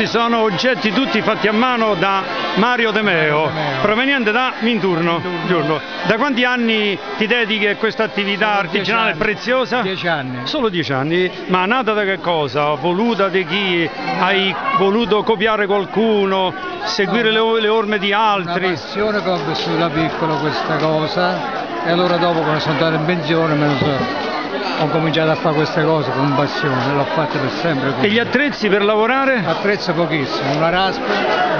questi sono oggetti tutti fatti a mano da Mario De Meo, proveniente da Minturno. Minturno. Da quanti anni ti dedichi a questa attività artigianale preziosa? Dieci anni. Solo dieci anni, ma nata da che cosa? Voluta di chi? Hai voluto copiare qualcuno, seguire le, le orme di Una altri? passione che ho vissuto da piccolo questa cosa e allora dopo quando sono andato in pensione me ne so- ho cominciato a fare queste cose con passione, l'ho fatta per sempre. E gli attrezzi per lavorare? Attrezzo pochissimo, una raspa,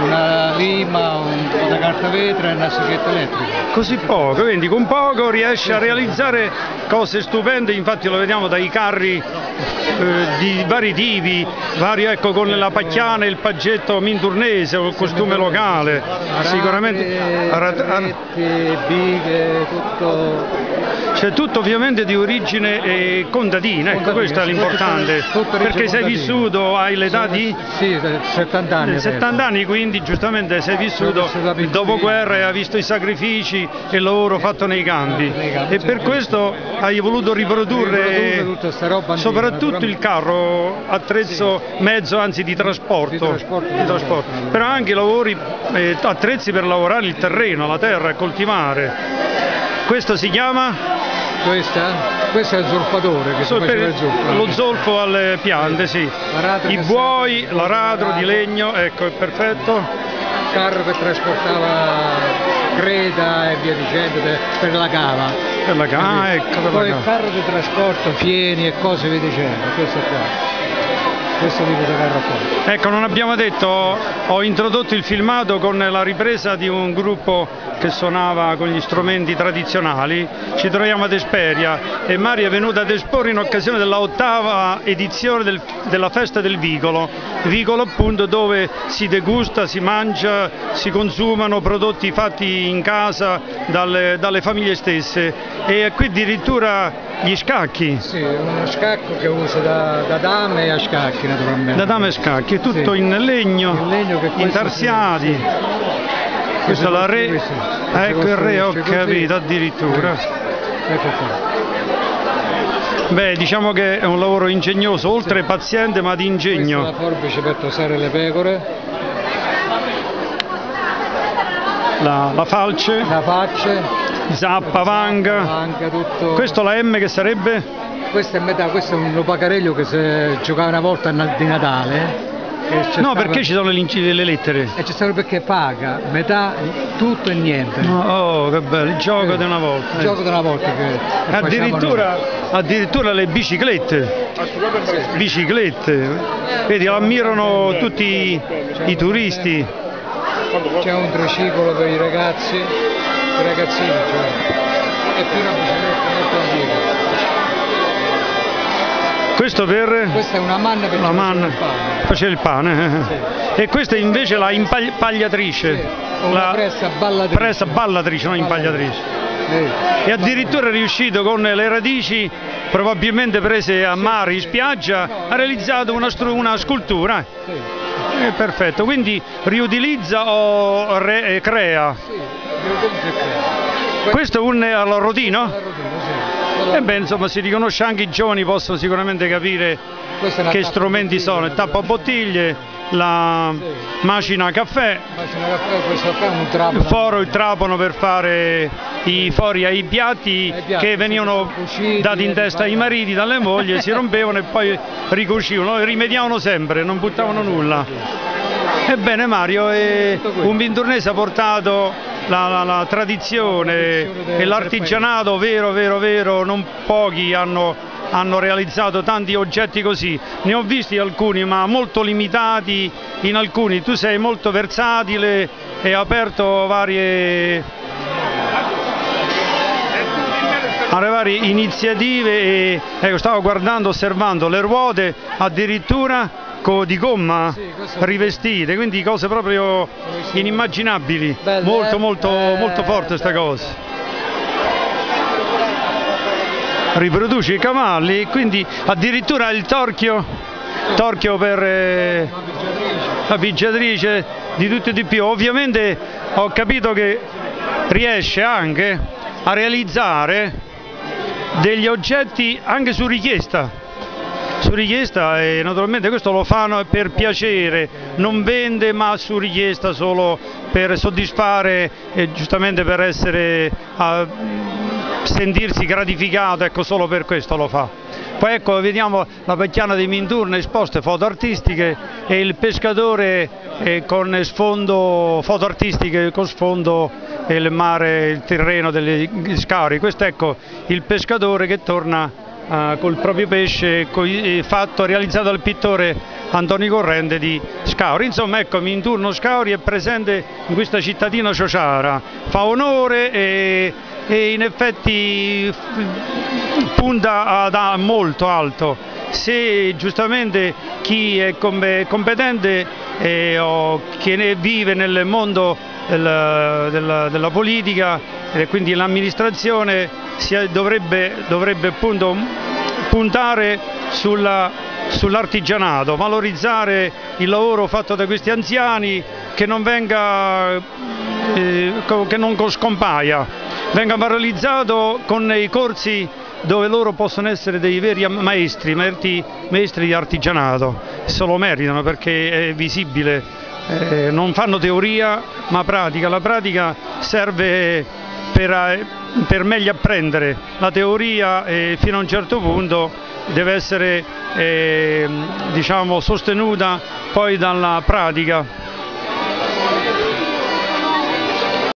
una lima, un po' di carta vetra e una sacchetta elettrica. Così poco, quindi con poco riesci a realizzare cose stupende, infatti lo vediamo dai carri eh, di vari tipi, vari ecco con la pacchiana e il paggetto minturnese o il costume locale, sicuramente Arate, bighe, tutto c'è tutto ovviamente di origine eh, contadina, ecco questo è l'importante, perché sei vissuto, hai l'età di... Sì, 70 anni. adesso. 70 anni quindi giustamente sei vissuto il dopoguerra e hai visto i sacrifici e il lavoro fatto nei campi. E per questo hai voluto riprodurre soprattutto il carro attrezzo mezzo anzi di trasporto, Di trasporto, di trasporto. però anche lavori eh, attrezzi per lavorare il terreno, la terra, coltivare. Questo si chiama Questa? Questo è il zolfatore che si So- per il zolfo. lo zolfo alle piante, sì. I buoi, l'aratro di legno, ecco, è perfetto. Il carro che trasportava creta e via dicendo per la cava. Per la cava, ecco, Poi il carro di trasporto, fieni e cose via dicendo, questo qua. Questo tipo di qua. Ecco, non abbiamo detto, ho introdotto il filmato con la ripresa di un gruppo che suonava con gli strumenti tradizionali. Ci troviamo ad Esperia e Mario è venuta ad esporre in occasione della ottava edizione del- della festa del Vicolo. Vicolo appunto dove si degusta, si mangia, si consumano prodotti fatti in casa dalle, dalle famiglie stesse e qui addirittura gli scacchi. Sì, uno scacco che usa da, da dame e a scacchi naturalmente. Da dame e scacchi, è tutto Sì. in legno, In legno che questo intarsiati. si- Questa è la re, Questo- Ah, ecco il re, ho capito addirittura. Ecco qua. Beh, diciamo che è un lavoro ingegnoso, oltre paziente ma di Questa è la ingegno. forbice per tosare le pecore, La, la falce, la faccia, zappa, anche tutto. Questo la M che sarebbe? Questo è metà, questo è un pacarello che si giocava una volta di Natale. c'è No, perché ci sono le, linci- le lettere? E c'è stato perché paga metà tutto e niente. Oh, che bello, il gioco di una volta. Il gioco di una volta che, Addirittura, addirittura le biciclette, biciclette, vedi, ammirano tutti i, i turisti. C'è un triciclo per i ragazzi, i ragazzini, cioè. È più una bicicletta molto antica. Questo per Questa è una manna per la manna, il pane. faceva il pane. eh. E questa invece la impagliatrice, Sì, una pressa ballatrice. pressa ballatrice, non impagliatrice. Vedi? E addirittura è riuscito con le radici, probabilmente prese a mare in spiaggia, ha realizzato una, una scultura. Eh, perfetto, quindi riutilizza o re- eh, crea. sì, io penso che- Questo è un alla rodino? Sì. E beh, insomma, si riconosce anche i giovani possono sicuramente capire che tappa strumenti sono, il tappabottiglie, la Sì. macina caffè, Macina caffè, il foro, il trapano per fare i fori ai piatti piatti, che venivano cuciti dati in testa ai mariti dalle mogli, si rompevano e poi ricucivano, e rimediavano sempre, non buttavano nulla. Ebbene Mario, eh, un vinturnese ha portato la, la- la tradizione tradizione del- e l'artigianato vero, vero, vero, non pochi hanno, hanno realizzato tanti oggetti così. Ne ho visti alcuni ma molto limitati in alcuni. Tu sei molto versatile e hai aperto varie, varie iniziative e ecco, stavo guardando, osservando le ruote addirittura di gomma Sì, rivestite, quindi cose proprio inimmaginabili, Belle, molto eh? molto Eh, molto forte sta cosa. Riproduce i cavalli, quindi addirittura il torchio, torchio per eh, la picciatrice di tutto e di più. Ovviamente ho capito che riesce anche a realizzare degli oggetti anche su richiesta. su richiesta e naturalmente questo lo fanno per piacere, non vende ma su richiesta solo per soddisfare e giustamente per essere, a sentirsi gratificato, ecco solo per questo lo fa. Poi ecco vediamo la vecchiana di Minturno esposte foto artistiche e il pescatore eh, con sfondo foto artistiche con sfondo il mare, il terreno degli scari. Questo ecco il pescatore che torna uh, col proprio pesce eh, fatto, realizzato dal pittore Antonio Corrente di Scauri. Insomma, ecco, Minturno Scauri è presente in questa cittadina ciociara, fa onore e, e in effetti punta da molto alto. Se giustamente chi è competente eh, o che vive nel mondo della, della, della politica e quindi l'amministrazione dovrebbe, dovrebbe puntare sull'artigianato, valorizzare il lavoro fatto da questi anziani che non, venga, eh, che non scompaia, venga valorizzato con i corsi dove loro possono essere dei veri maestri, maestri di artigianato, se lo meritano perché è visibile, eh, non fanno teoria ma pratica, la pratica serve per, eh, per meglio apprendere, la teoria eh, fino a un certo punto deve essere eh, diciamo, sostenuta poi dalla pratica